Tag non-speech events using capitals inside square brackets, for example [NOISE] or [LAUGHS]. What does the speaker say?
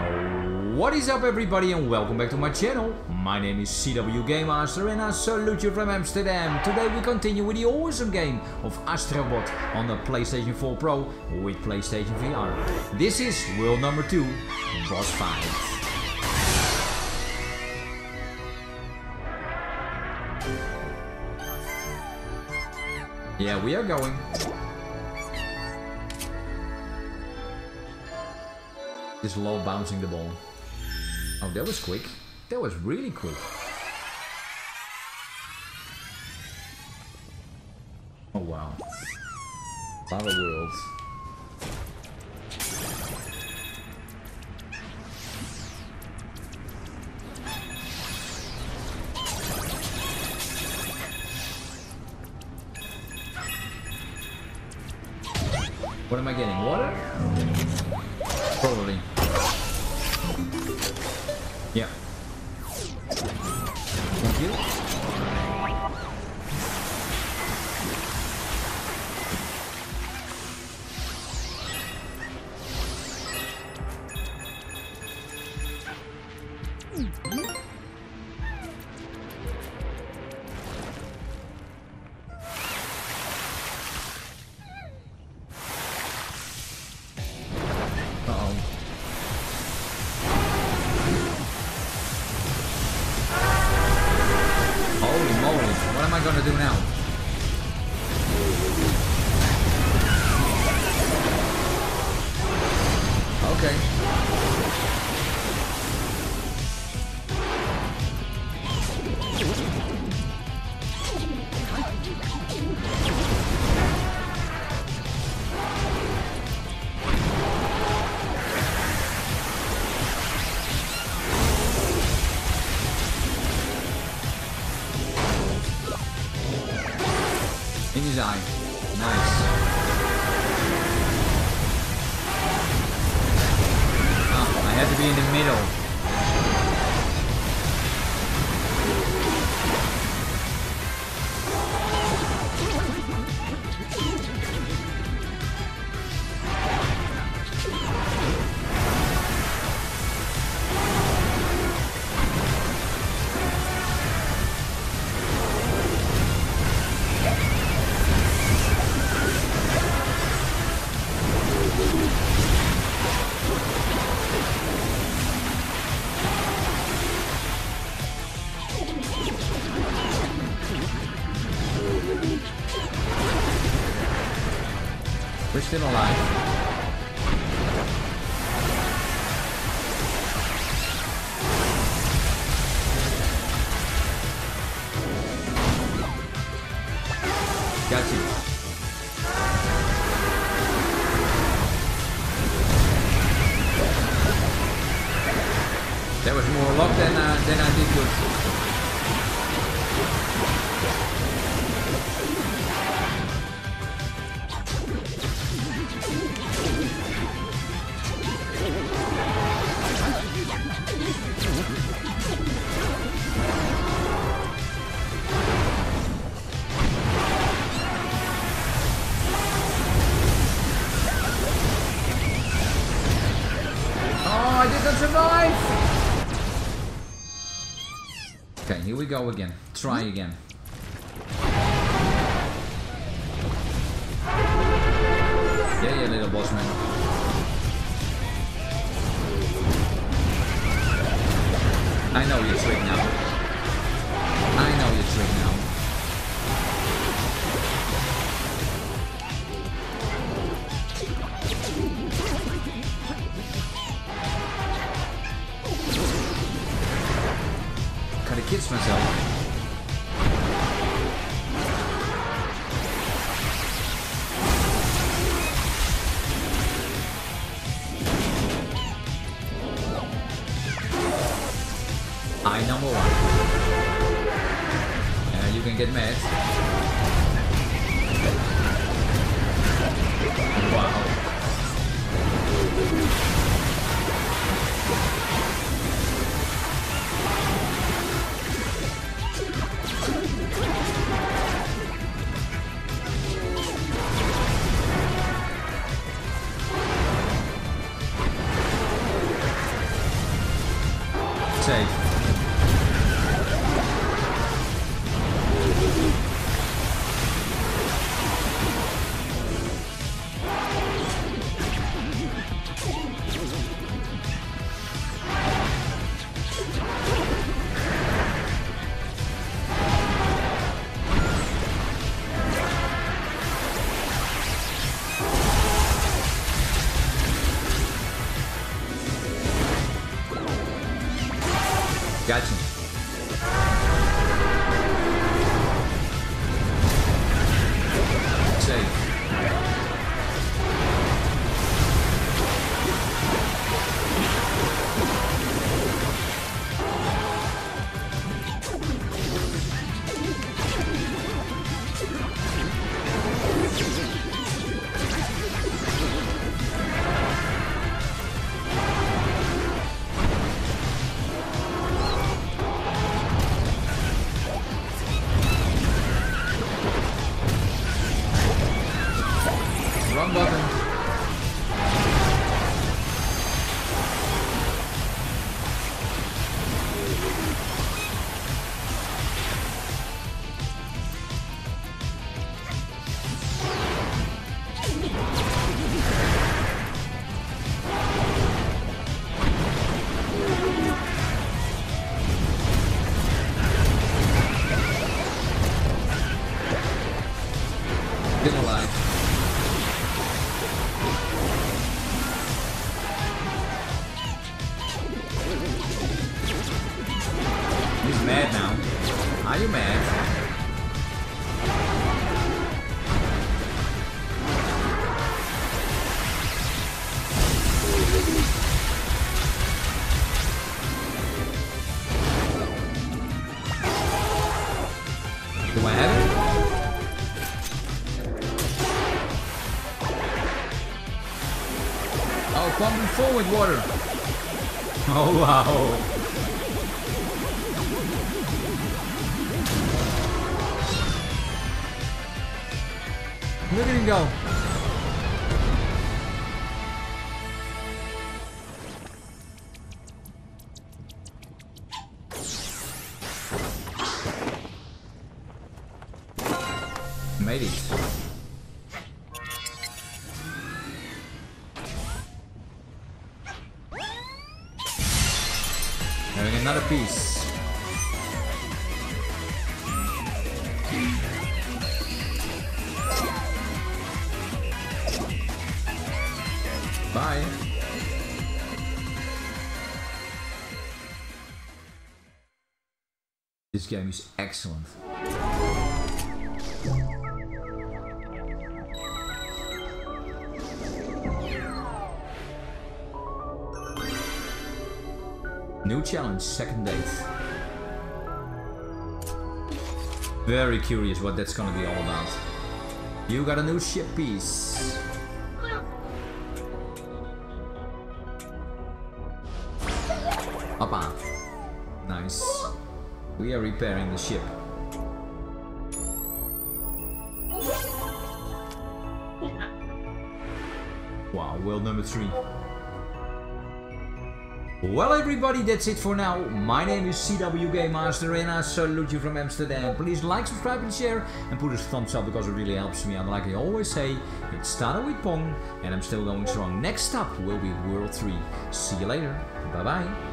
What is up everybody and welcome back to my channel. My name is ZW Game Master and I salute you from Amsterdam. Today we continue with the awesome game of Astrobot on the PlayStation 4 Pro with PlayStation VR. This is world number 2, boss fight. Yeah, we are going. Just love bouncing the ball. Oh, that was quick. That was really quick. Oh wow. Lava World. What am I getting? Water? Probably. The middle. We're still alive. Got you. That was more luck than, uh, than I did good. Survive! Okay, here we go again. Try hmm? again. Yeah, yeah, little boss man. I know your trick now. Gotta myself. I number one. Uh, you can get mad. Wow. Gatinho. Mad now. Are you mad? Do I have it? Oh, pumping forward water. [LAUGHS] Oh wow. Look at him go. Made it. Having another piece. Bye. This game is excellent. New challenge, second date. Very curious what that's gonna be all about. You got a new ship piece. Appa. Nice. We are repairing the ship. Wow, world number three. Well everybody, that's it for now. My name is ZW Game Master and I salute you from Amsterdam. Please like, subscribe and share and put a thumbs up because it really helps me. And like I always say, it started with Pong and I'm still going strong. Next up will be World 3. See you later. Bye bye.